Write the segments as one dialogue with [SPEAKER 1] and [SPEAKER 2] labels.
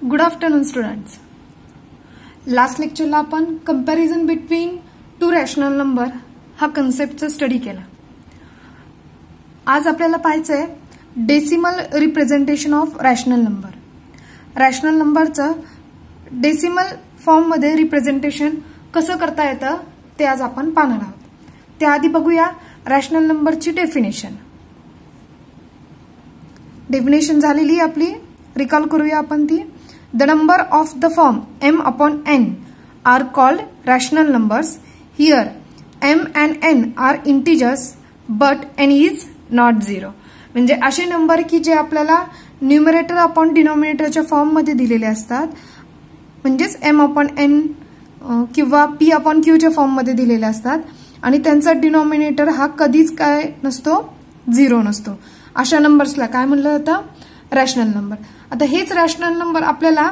[SPEAKER 1] Good afternoon students last लेक्चरला आपण comparison between two rational number हा कन्सेप्टचा स्टडी केला. आज आपल्याला पाहायचं आहे decimal representation of rational number rational नंबरचं डेसिमल फॉर्ममध्ये रिप्रेझेंटेशन कसं करता येतं ते आज आपण पाहणार आहोत. त्याआधी बघूया रॅशनल नंबरची डेफिनेशन डेफिनेशन झालेली आपली. रिकॉल करूया आपण ती. The number of the form M upon N are called rational numbers here M and N are integers but N is not zero म्हणजे असे नंबर की जे आपल्याला न्युमरेटर अपॉन डिनॉमिनेटरच्या फॉर्ममध्ये दिलेले असतात. म्हणजेच एम अपॉन एन किंवा पी अपॉन क्यूच्या फॉर्ममध्ये दिलेले असतात. आणि त्यांचा डिनॉमिनेटर हा कधीच काय नसतो? झिरो नसतो. अशा नंबर्सला काय म्हणलं जातं? रॅशनल नंबर आता हेच रॅशनल नंबर आपल्याला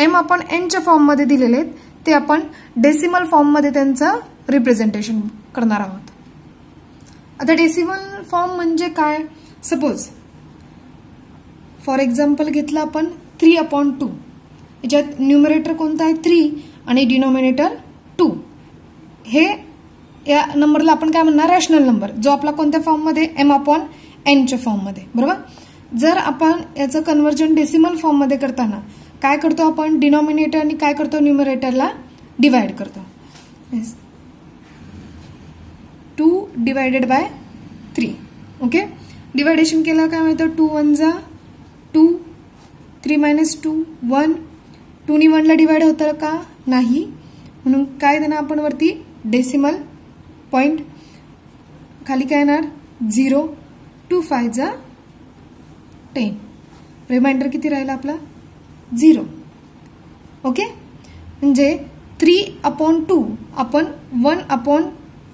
[SPEAKER 1] एम आपण एनच्या फॉर्ममध्ये दिलेले आहेत. ते आपण डेसिमल फॉर्ममध्ये त्यांचं रिप्रेझेंटेशन करणार आहोत. आता डेसिमल फॉर्म म्हणजे काय? सपोज फॉर एक्झाम्पल घेतलं आपण थ्री अपॉन टू याच्यात न्युमरेटर कोणता आहे? थ्री आणि डिनॉमिनेटर टू हे या नंबरला आपण काय म्हणणार? रॅशनल नंबर जो आपला कोणत्या फॉर्ममध्ये एम अपॉन एनच्या फॉर्ममध्ये बरोबर? जर आपण याचं कन्व्हर्जन डेसिमल फॉर्ममध्ये करताना काय करतो आपण? डिनॉमिनेटर आणि काय करतो? न्युमरेटरला डिवाइड करतो. Two divided by three okay division केलं काय माहिती टू वन जा two three minus two one टूनी वनला डिवाइड होतं का? नाही. म्हणून काय देणार आपण वरती? डेसिमल पॉईंट खाली काय येणार? झिरो टू फाय जा टेन. रिमाइंडर किती राहिला आपला? झिरो ओके म्हणजे थ्री अपॉन टू आपण वन अपॉन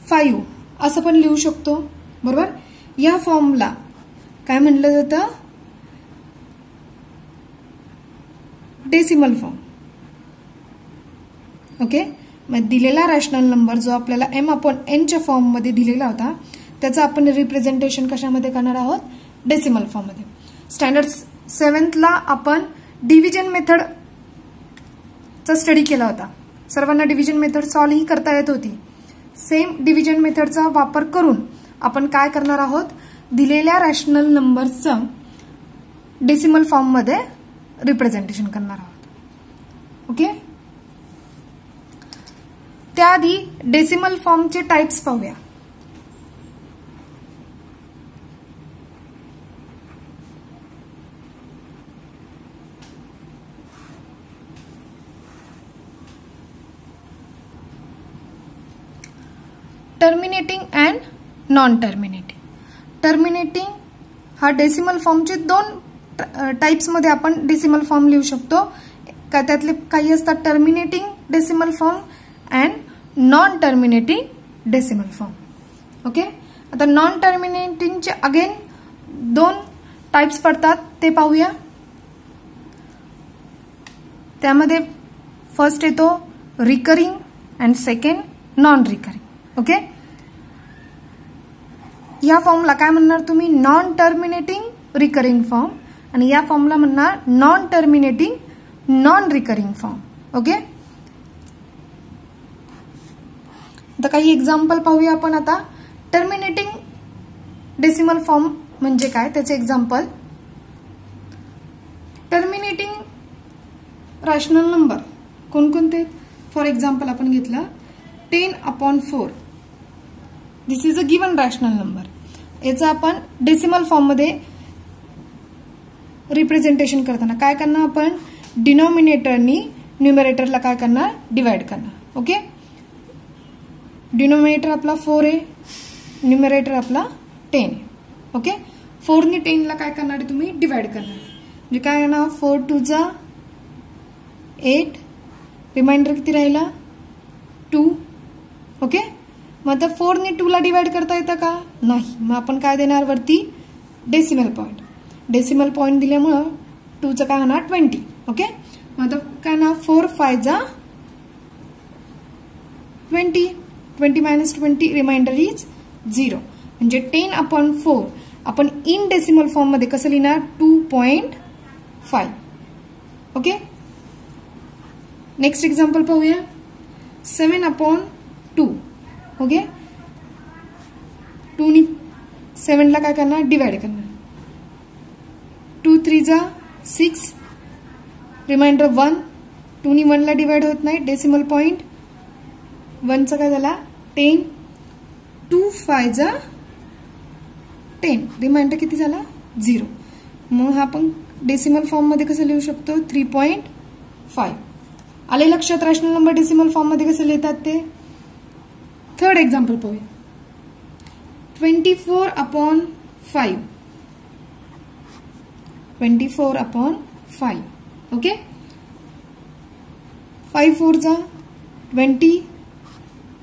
[SPEAKER 1] फाईव्ह असं पण लिहू शकतो. बरोबर? या फॉर्मला काय म्हटलं जातं? डेसिमल फॉर्म ओके मग दिलेला रॅशनल नंबर जो आपल्याला एम अपॉन एनच्या फॉर्ममध्ये दिलेला होता त्याचं आपण रिप्रेझेंटेशन कशामध्ये करणार आहोत? डेसिमल फॉर्ममध्ये स्टँडर्ड सेवन्थला आपण डिव्हिजन मेथडचा स्टडी केला होता. सर्वांना डिव्हिजन मेथड सॉल्वही करता येत होती. सेम डिव्हिजन मेथडचा वापर करून आपण काय करणार आहोत? दिलेल्या रॅशनल नंबर्सचं डेसिमल फॉर्ममध्ये रिप्रेझेंटेशन करणार आहोत. ओके? त्याआधी डेसिमल फॉर्मचे टाईप्स पाहूया. Terminating and non terminating. Terminating हा डेसिमल फॉर्मचे दोन टाईप्समध्ये आपण डेसिमल फॉर्म लिहू शकतो. का त्यातले काही असतात terminating decimal form and non terminating decimal form. Okay? आता नॉन टर्मिनेटिंगचे अगेन दोन टाईप्स पडतात ते पाहूया. त्यामध्ये फर्स्ट येतो recurring and second non recurring. Okay? या फॉर्मला काय म्हणणार तुम्ही? नॉन टर्मिनेटिंग रिकरिंग फॉर्म आणि या फॉर्मला म्हणणार non terminating non recurring form okay? आता काही एक्झाम्पल पाहूया आपण आता. टर्मिनेटिंग डेसिमल फॉर्म म्हणजे काय? त्याचे एक्झाम्पल टर्मिनेटिंग रॅशनल नंबर कोणकोणते? फॉर एक्झाम्पल आपण घेतलं. Ten upon four this is a given rational number याचं आपण डेसिमल फॉर्ममध्ये रिप्रेझेंटेशन करताना काय करणार आपण? डिनॉमिनेटरनी न्युमरेटरला काय करणार? डिवाइड करणार. ओके डिनॉमिनेटर आपला फोर आहे. न्युमरेटर आपला टेन ओके फोरनी टेनला काय करणार आहे तुम्ही? डिवाइड करणार म्हणजे काय करणार? फोर टू जा एट रिमाइंडर किती राहिला? टू ओके मग आता फोरनी टूला डिवाइड करता येतं का? नाही. मग आपण काय देणार वरती? डेसिमल पॉईंट डेसिमल पॉईंट दिल्यामुळं टूचं काय होणार? ट्वेंटी ओके मग आता काय ना फोर फाय जा twenty twenty minus twenty reminder is zero म्हणजे टेन अपॉन फोर आपण इन डेसिमल फॉर्ममध्ये कसं लिहिणार? Two point five okay next example पाहूया. Seven upon two okay? टूनी सेवनला काय करणार? डिवाइड करणार. टू थ्री जा सिक्स रिमाइंडर वन टूनी वनला डिवाइड होत नाही. डेसिमल पॉइंट वनचा काय झाला? टेन टू फाय जा टेन रिमाइंडर किती झाला? झिरो मग हा आपण डेसिमल फॉर्ममध्ये कसं लिहू शकतो? थ्री पॉईंट फाय आले लक्षात? रॅशनल नंबर डेसिमल फॉर्ममध्ये कसं लिहितात ते? थर्ड एक्झाम्पल पाहूया twenty four upon five twenty four upon five okay five फोरचा ट्वेंटी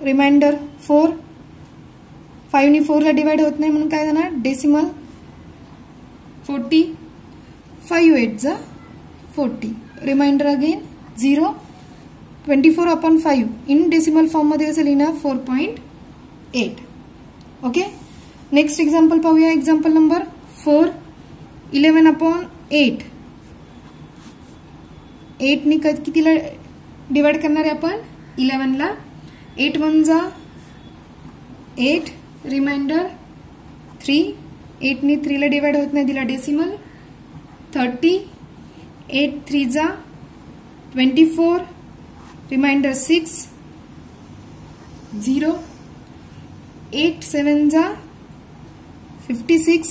[SPEAKER 1] रिमाइंडर फोर फाईव्हनी फोरला डिवाइड होत नाही म्हणून काय जाणार? डेसिमल फोर्टी फाईव्ह एट जा forty reminder again zero twenty four upon five in decimal फॉर्ममध्ये असेल लिहिणार four point eight okay next example पाहूया. Example number four eleven upon eight एटनी कितीला डिवाइड करणार आहे आपण इलेवनला एट वन जा एट रिमाइंडर थ्री एटनी थ्रीला डिवाइड होत नाही. दिला डेसिमल थर्टी एट थ्री जा twenty four reminder six zero eight seven जा fifty six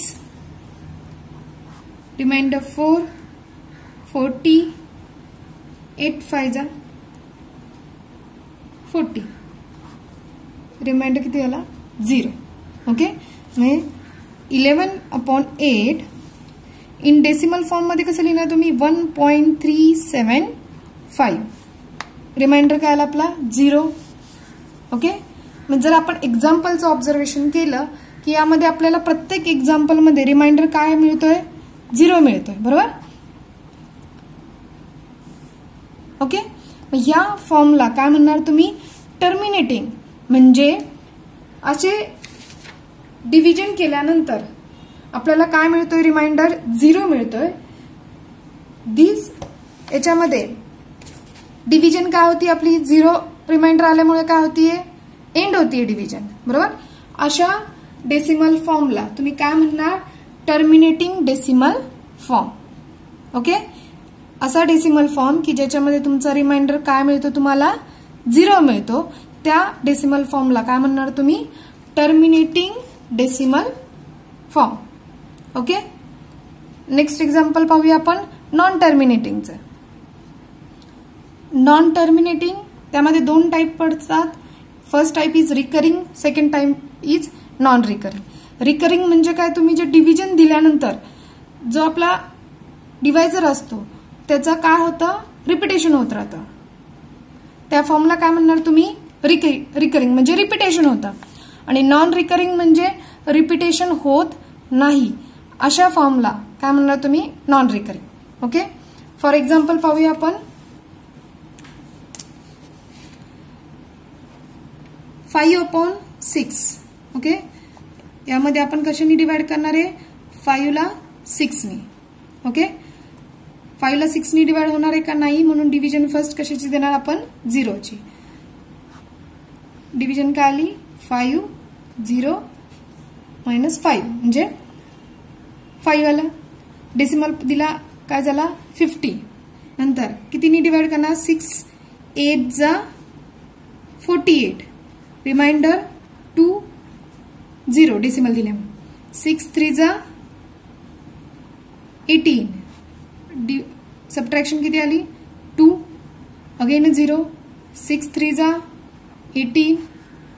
[SPEAKER 1] reminder four forty eight five जा फोर्टी रिमाइंडर किती झाला झिरो ओके म्हणजे eleven upon eight in decimal फॉर्ममध्ये कसं लिहिणार तुम्ही? One point three seven five reminder काय आला आपला? झिरो ओके मग जर आपण एक्झाम्पलचं ऑब्झर्वेशन केलं की यामध्ये आपल्याला प्रत्येक एक्झाम्पलमध्ये रिमाइंडर काय मिळतोय? झिरो मिळतोय. बरोबर? ओके या फॉर्मला काय म्हणणार तुम्ही? टर्मिनेटिंग म्हणजे असे डिव्हिजन केल्यानंतर आपल्याला काय मिळतोय? रिमाइंडर झिरो मिळतोय. दिस याच्यामध्ये डिव्हिजन काय होती आपली? झिरो रिमाइंडर आल्यामुळे काय होतीये? एंड होतीये डिव्हिजन बरोबर? अशा डेसिमल फॉर्मला तुम्ही काय म्हणणार? टर्मिनेटिंग डेसिमल फॉर्म ओके असा डेसिमल फॉर्म की ज्याच्यामध्ये तुमचा रिमाइंडर काय मिळतो तुम्हाला? झिरो मिळतो. त्या डेसिमल फॉर्मला काय म्हणणार तुम्ही? Terminating decimal form okay next example पाहूया आपण. नॉन टर्मिनेटिंगचं नॉन टर्मिनेटिंग त्यामध्ये दोन टाईप पडतात. First type is recurring second type is non recurring recurring म्हणजे काय? तुम्ही जे डिव्हिजन दिल्यानंतर जो आपला डिवायझर असतो त्याचं काय होतं? रिपिटेशन होत राहतं. त्या फॉर्मला काय म्हणणार तुम्ही? रिकरिंग म्हणजे रिपिटेशन होतं. आणि नॉन रिकरिंग म्हणजे रिपिटेशन होत नाही. अशा फॉर्मला काय म्हणणार तुम्ही? Non recurring okay for example पाहूया आपण. फाईव्ह अपॉन सिक्स ओके यामध्ये आपण कशाने डिवाइड करणार आहे? फाईव्हला सिक्सनी ओके फाईव्हला सिक्सनी डिवाइड होणार आहे का नाही? म्हणून डिव्हिजन फर्स्ट कशाची देणार आपण? झिरोची डिव्हिजन काय आली? फाईव्ह झिरो मायनस फाईव्ह म्हणजे फाईव्ह आला. डेसिमल दिला काय झाला? फिफ्टी नंतर कितीनी डिवाइड करणार? सिक्स एट जा forty eight reminder two zero decimal दिले सिक्स थ्री जा एटीन डी सबट्रॅक्शन किती आली? Two again zero six three जा eighteen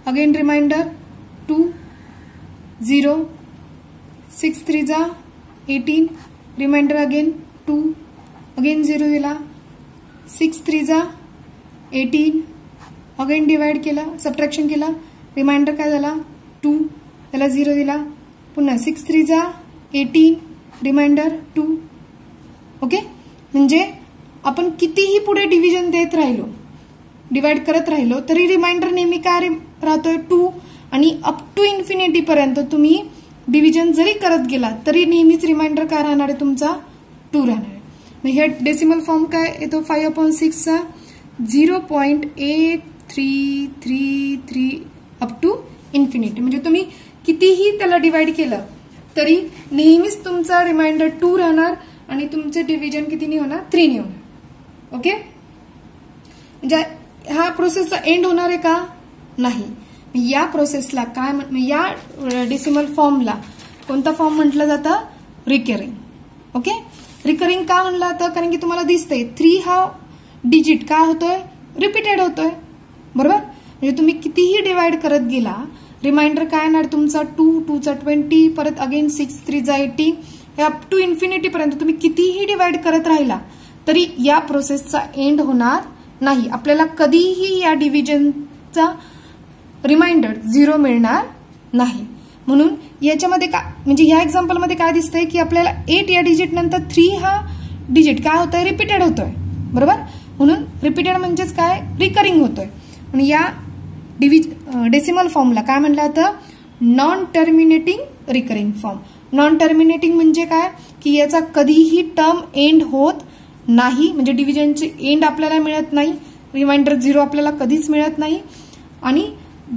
[SPEAKER 1] again reminder two zero six three जा eighteen reminder again two again zero दिला. Six three जा eighteen again divide केला subtraction केला. रिमाइंडर काय झाला? टू त्याला झिरो दिला. पुन्हा सिक्स थ्री जा. एटीन रिमाइंडर टू ओके म्हणजे आपण कितीही पुढे डिव्हिजन देत राहिलो डिवाइड करत राहिलो तरी रिमाइंडर नेहमी काय राहतोय? टू आणि अप टू इन्फिनिटी पर्यंत तुम्ही डिव्हिजन जरी करत गेला तरी नेहमीच रिमाइंडर काय राहणार आहे तुमचा? टू राहणार आहे. मग हे डेसिमल फॉर्म काय? येतो five upon सिक्सचा zero point eight three three three up to infinity म्हणजे तुम्ही कितीही त्याला डिवाइड केलं तरी नेहमीच तुमचा रिमाइंडर टू राहणार आणि तुमचे डिव्हिजन कितीने होणार? थ्रीने होणार. ओके म्हणजे हा प्रोसेसचा एंड होणार आहे का? नाही. या प्रोसेसला काय म्हण या डेसिमल फॉर्मला कोणता फॉर्म म्हटलं जातं? रिकरिंग ओके रिकरिंग का म्हणलं जातं? कारण की तुम्हाला दिसतंय थ्री हा डिजिट का होतोय? रिपीटेड होतोय. बरोबर? म्हणजे तुम्ही कितीही डिवाइड करत गेला रिमाइंडर काय येणार तुमचा? टू टूचा ट्वेंटी परत अगेन सिक्स थ्रीचा एटी हे अप टू इन्फिनिटी पर्यंत तुम्ही कितीही डिवाइड करत राहिला तरी या प्रोसेसचा एंड होणार नाही. आपल्याला कधीही या डिव्हिजनचा रिमाइंडर झिरो मिळणार नाही. म्हणून याच्यामध्ये का म्हणजे या एक्झाम्पलमध्ये काय दिसतंय की आपल्याला एट या डिजिट नंतर थ्री हा डिजिट काय होतोय? रिपीटेड होतोय. बरोबर? म्हणून रिपीटेड म्हणजेच काय? रिकरिंग होतोय. आणि या डिव्हिज डेसिमल फॉर्मला काय म्हणलं जातं? Non terminating recurring form non terminating म्हणजे काय? की याचा कधीही टर्म एंड होत नाही. म्हणजे डिव्हिजनचे एंड आपल्याला मिळत नाही. रिमाइंडर झिरो आपल्याला कधीच मिळत नाही. आणि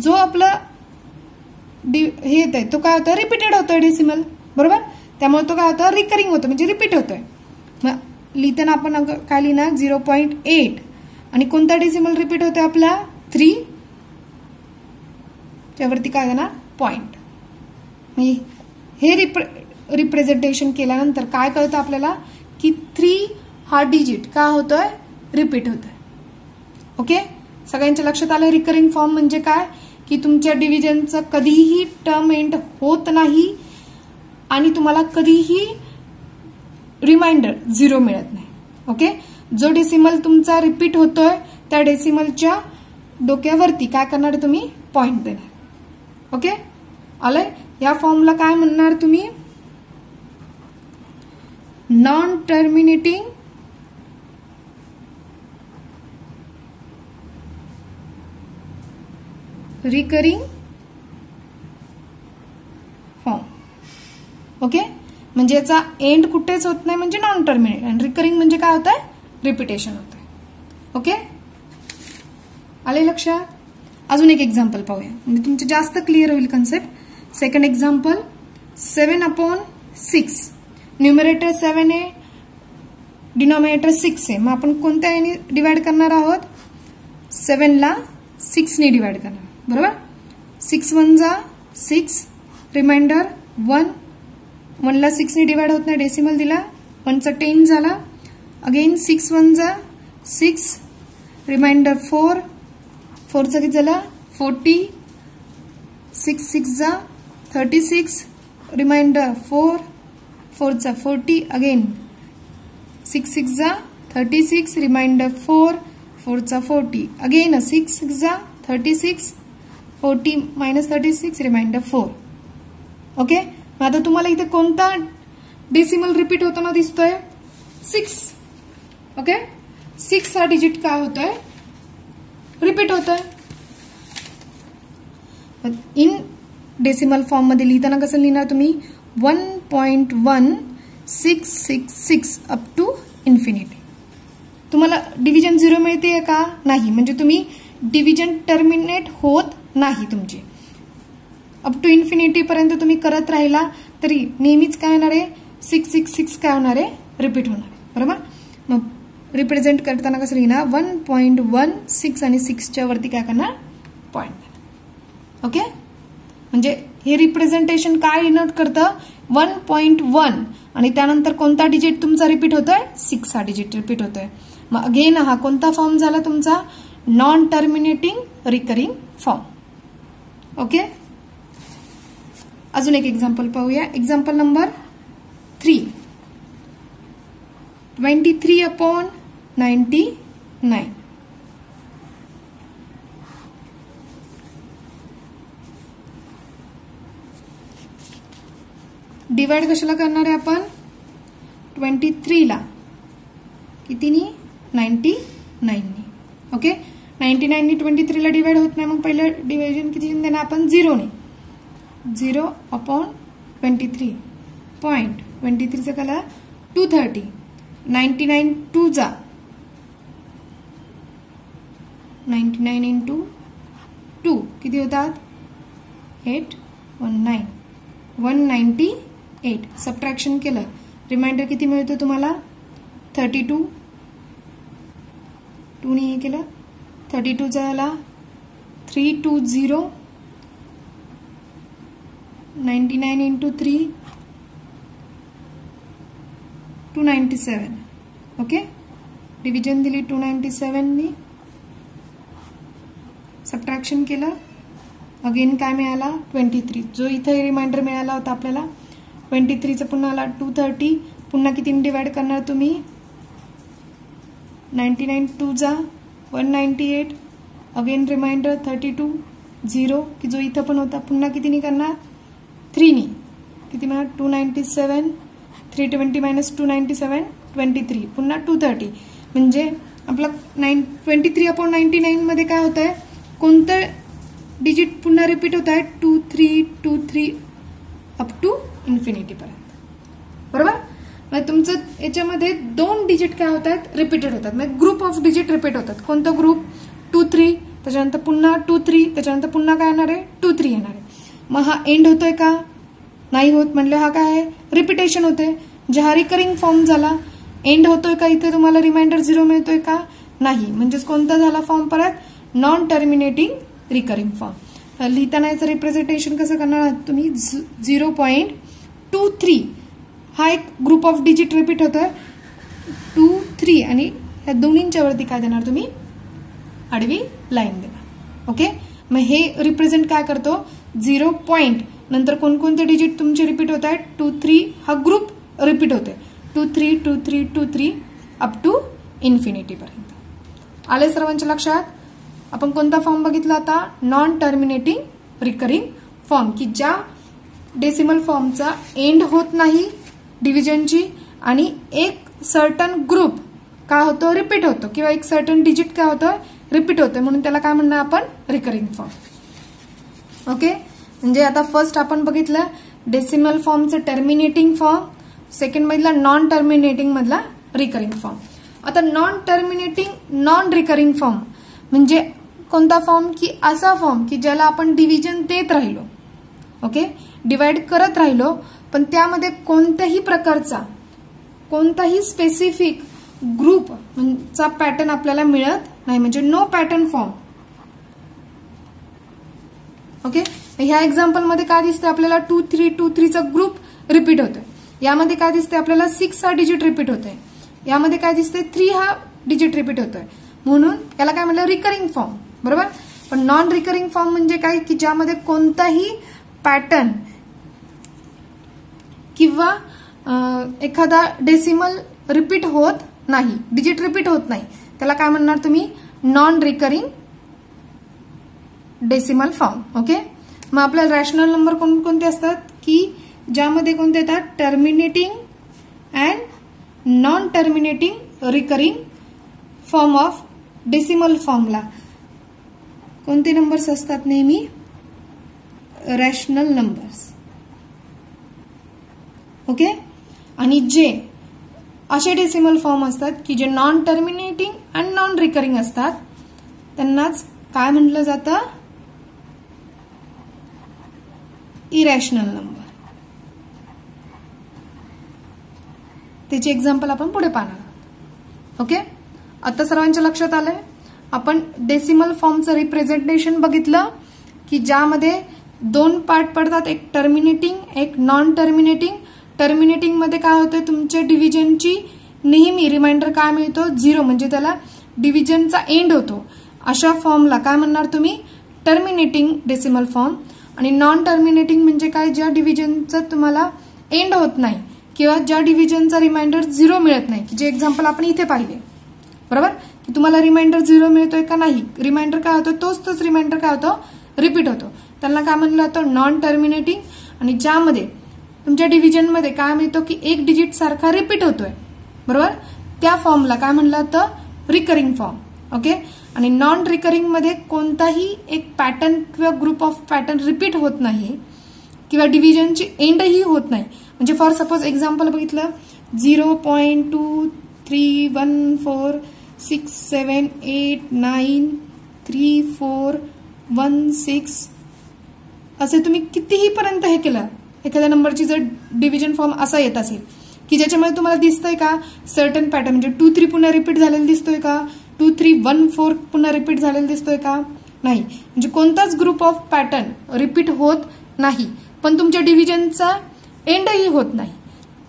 [SPEAKER 1] जो आपला हे येत आहे तो काय होतं रिपीटेड होतोय डेसिमल बरोबर? त्यामुळे तो काय होतं रिकरिंग होतं म्हणजे रिपीट होतोय. मग लिहिताना आपण काय लिहिणार? झिरो पॉईंट एट आणि कोणता डेसिमल रिपीट होतोय आपला? थ्री त्यावरती काय देणार पॉइंट म्हणजे हे रिप्रेझेंटेशन केल्यानंतर काय कळतं आपल्याला? की थ्री हा डिजिट का होतोय? रिपीट होतोय. ओके सगळ्यांच्या लक्षात आलं? रिकरिंग फॉर्म म्हणजे काय? की तुमच्या डिव्हिजनचं कधीही टर्म एंड होत नाही आणि तुम्हाला कधीही रिमाइंडर झिरो मिळत नाही. ओके जो डेसिमल तुमचा रिपीट होतोय त्या डेसिमलच्या डोक्यावरती काय करणार तुम्ही? पॉइंट देणार. ओके आलंय? या फॉर्मला काय म्हणणार तुम्ही? Non terminating recurring form okay म्हणजे याचा एंड कुठेच होत नाही म्हणजे नॉन टर्मिनेट आणि रिकरिंग म्हणजे काय होत आहे रिपिटेशन होत आहे ओके आले लक्षात? अजून एक एक्झाम्पल पाहूया. म्हणजे तुमचे जास्त क्लिअर होईल concept second example seven upon six numerator seven आहे डिनॉमिनेटर सिक्स आहे. मग आपण कोणत्या याने डिवाइड करणार आहोत? सेवनला सिक्सने डिवाइड करणार. बरोबर? सिक्स वन जा सिक्स रिमाइंडर वन वनला सिक्सने डिवाइड होत नाही. डेसिमल दिला. वनचा टेन झाला. अगेन सिक्स वन जा सिक्स रिमाइंडर फोर फोरचा किती झाला फोर्टी सिक्स सिक्स जा थर्टी सिक्स रिमाइंडर फोर फोरचा फोर्टी अगेन. सिक्स सिक्स जा थर्टी सिक्स रिमाइंडर फोर फोरचा फोर्टी. अगेन सिक्स सिक्स जा thirty six forty minus thirty six reminder four. Okay? मग आता तुम्हाला इथे कोणता डेसिमल रिपीट होताना दिसतोय? सिक्स. ओके? सिक्स हा डिजिट काय होतोय? रिपीट होतोय. इन डेसिमल फॉर्ममध्ये लिहिताना कसं लिहिणार तुम्ही? One point one six six six up to infinity तुम्हाला डिव्हिजन झिरो मिळते का? नाही. म्हणजे तुम्ही डिव्हिजन टर्मिनेट होत नाही तुमची. अप टू इन्फिनिटी पर्यंत तुम्ही करत राहिला तरी नेहमीच काय होणार आहे? सिक्स सिक्स सिक्स काय होणार आहे? रिपीट होणार आहे. बरोबर? मग रिप्रेझेंट करताना कसं लिहिणार? वन पॉईंट वन सिक्स आणि सिक्सच्या वरती काय करणार? पॉईंट ओके म्हणजे हे रिप्रेझेंटेशन काय डिनोट करतं? वन पॉईंट वन आणि त्यानंतर कोणता डिजिट तुमचा रिपीट होतोय? सिक्स हा डिजिट रिपीट होतोय. मग अगेन हा कोणता फॉर्म झाला तुमचा? Non terminating recurring form okay अजून एक एक्झाम्पल पाहूया. Example number three twenty three upon ninety nine. Divide कशाला करणार आहे आपण? ट्वेंटी थ्रीला कितीनी? नाईन्टी नाईननी. ओके नाईन्टी नाईननी ट्वेंटी थ्रीला डिवाइड होत नाही मग पहिलं डिव्हिजन किती देणार आपण? झिरोने zero upon twenty three point twenty थ्रीचं कला टू थर्टी नाईन्टी नाईन टूचा नाईन्टी नाईन इंटू टू. किती होतात? Eight one nine. One ninety eight. Subtraction केलं. रिमाइंडर किती मिळतो तुम्हाला? Thirty two. टूने हे केलं. थर्टी टूचा झाला three two zero. Ninety nine into three. Two ninety seven. Okay? Division दिली टू नाईन्टी सेवननी. सबट्रॅक्शन केलं. अगेन काय मिळाला? ट्वेंटी थ्री जो इथे रिमाइंडर मिळाला होता आपल्याला ट्वेंटी थ्रीचं पुन्हा आला टू थर्टी पुन्हा कितीने डिवाइड करणार तुम्ही? नाईन्टी नाईन टू जा one ninety eight again reminder thirty two zero की जो इथं पण होता पुन्हा कितीने करणार? थ्रीनी किती म्हणा two ninety seven three twenty minus two ninety seven twenty three पुन्हा टू थर्टी म्हणजे आपला nine twenty three upon ninety नाईनमध्ये काय होतं आहे कोणतं डिजिट पुन्हा रिपीट होत आहे? Two three two three up to इन्फिनिटीपर्यंत बरोबर? मग तुमचं याच्यामध्ये दोन डिजिट काय होत आहेत? रिपीटेड होतात. म्हणजे ग्रुप ऑफ डिजिट रिपीट होतात. कोणतं ग्रुप टू थ्री त्याच्यानंतर पुन्हा टू थ्री त्याच्यानंतर पुन्हा काय येणार आहे? टू थ्री येणार आहे. मग हा एंड होतोय का? नाही होत म्हणलं हा काय आहे? रिपिटेशन होते. ज्या हा रिकरिंग फॉर्म झाला एंड होतोय का इथे? तुम्हाला रिमाइंडर झिरो मिळतोय का? नाही. म्हणजेच कोणता झाला फॉर्म परत? नॉन टर्मिनेटिंग रिकरिंग फॉर्म लिहिताना याचं रिप्रेझेंटेशन कसं करणार आहात तुम्ही? Zero point two three. हा एक ग्रुप ऑफ डिजिट रिपीट होतोय. Two three. आणि या दोन्हींच्या वरती काय देणार तुम्ही? आडवी लाईन देणार. ओके मग हे रिप्रेझेंट काय करतो? झिरो पॉईंट नंतर कोणकोणते डिजिट तुमचे रिपीट होत आहेत टू थ्री. हा ग्रुप रिपीट होते two three two three two three up to इन्फिनिटीपर्यंत आले सर्वांच्या लक्षात? आपण कोणता फॉर्म बघितला आता? नॉन टर्मिनेटिंग रिकरिंग फॉर्म की ज्या डेसिमल फॉर्मचा एंड होत नाही डिव्हिजनची आणि एक सर्टन ग्रुप काय होतो? रिपीट होतो. किंवा एक सर्टन डिजिट काय होतं रिपीट होतं म्हणून त्याला काय म्हणणार आपण? रिकरिंग फॉर्म ओके म्हणजे आता फर्स्ट आपण बघितलं डेसिमल फॉर्मचं टर्मिनेटिंग फॉर्म सेकंड मधला नॉन टर्मिनेटिंग मधला रिकरिंग फॉर्म आता non terminating non recurring form म्हणजे कोणता फॉर्म की असा फॉर्म की ज्याला आपण डिव्हिजन देत राहिलो. ओके डिवाइड करत राहिलो पण त्यामध्ये कोणत्याही प्रकारचा कोणताही स्पेसिफिक ग्रुप चा पॅटर्न आपल्याला मिळत नाही. म्हणजे नो पॅटर्न फॉर्म ओके ह्या एक्झाम्पलमध्ये काय दिसतं आपल्याला? टू थ्री टू थ्रीचा ग्रुप रिपीट होतोय. यामध्ये काय दिसते आपल्याला? सिक्स हा डिजिट रिपीट होतोय. यामध्ये काय दिसते थ्री हा डिजिट रिपीट होतोय. म्हणून याला काय म्हणलं रिकरिंग फॉर्म बरोबर? पण नॉन रिकरिंग फॉर्म म्हणजे काय? की ज्यामध्ये कोणताही पॅटर्न किंवा एखादा डेसिमल रिपीट होत नाही. डिजिट रिपीट होत नाही. त्याला काय म्हणणार तुम्ही? Non recurring decimal form okay मग आपल्याला रॅशनल नंबर कोणकोणते असतात? की ज्यामध्ये कोणते येतात? Terminating and non terminating recurring form of decimal फॉर्मला कोणते नंबर्स असतात नेहमी? रॅशनल नंबर्स ओके आणि जे असे डेसिमल फॉर्म असतात की जे non terminating and non recurring असतात त्यांनाच काय म्हटलं जातं? इरॅशनल नंबर त्याची एक्झाम्पल आपण पुढे पाहणार आहोत. ओके आता सर्वांच्या लक्षात आलंय? आपण डेसिमल फॉर्मचं रिप्रेझेंटेशन बघितलं की ज्यामध्ये दोन पार्ट पडतात एक टर्मिनेटिंग एक नॉन टर्मिनेटिंग टर्मिनेटिंगमध्ये काय होतं तुमच्या डिव्हिजनची नेहमी रिमाइंडर काय मिळतो? झिरो म्हणजे त्याला डिव्हिजनचा एंड होतो. अशा फॉर्मला काय म्हणणार तुम्ही? टर्मिनेटिंग डेसिमल फॉर्म आणि नॉन टर्मिनेटिंग म्हणजे काय? ज्या डिव्हिजनचं तुम्हाला एंड होत नाही किंवा ज्या डिव्हिजनचा रिमाइंडर झिरो मिळत नाही जे एक्झाम्पल आपण इथे पाहिले. बरोबर? की तुम्हाला रिमाइंडर झिरो मिळतोय का नाही? रिमाइंडर काय होतो तोच तोच रिमाइंडर काय होतो? रिपीट होतो. त्यांना काय म्हणलं जातं? नॉन टर्मिनेटिंग आणि ज्यामध्ये तुमच्या डिव्हिजनमध्ये काय मिळतो की एक डिजिट सारखा रिपीट होतोय. बरोबर? त्या फॉर्मला काय म्हणलं जातं? रिकरिंग फॉर्म ओके आणि नॉन रिकरिंगमध्ये कोणताही एक पॅटर्न किंवा ग्रुप ऑफ पॅटर्न रिपीट होत नाही. किंवा डिव्हिजनची एंडही होत नाही. म्हणजे फॉर सपोज एक्झाम्पल बघितलं. Zero point two three one four six seven eight nine three four one six. असे तुम्ही कितीही पर्यंत हे केलं एखाद्या नंबरची जर डिव्हिजन फॉर्म असा येत असेल की ज्याच्यामध्ये तुम्हाला दिसतंय का सर्टन पॅटर्न म्हणजे टू थ्री पुन्हा रिपीट झालेला दिसतोय का? टू थ्री वन फोर पुन्हा रिपीट झालेला दिसतोय का? नाही. म्हणजे कोणताच ग्रुप ऑफ पॅटर्न रिपीट होत नाही पण तुमच्या डिव्हिजनचा एंडही होत नाही.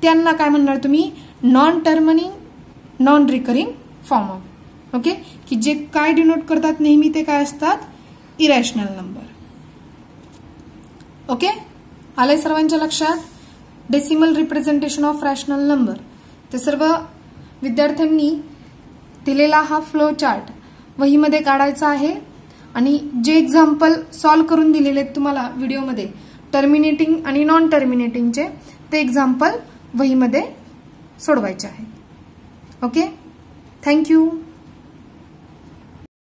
[SPEAKER 1] त्यांना काय म्हणणार तुम्ही? Non terminating non recurring form of okay की जे काय डिनोट करतात नेहमी ते काय असतात? इरॅशनल नंबर ओके आलंय सर्वांच्या लक्षात? Decimal representation of rational number ते सर्व विद्यार्थ्यांनी दिलेला हा फ्लो चार्ट वहीमध्ये काढायचा आहे. आणि जे एक्झाम्पल सॉल्व्ह करून दिलेले आहेत तुम्हाला व्हिडिओमध्ये टर्मिनेटिंग आणि नॉन टर्मिनेटिंगचे ते एक्झाम्पल वहीमध्ये सोडवायचे आहेत ओके Thank you.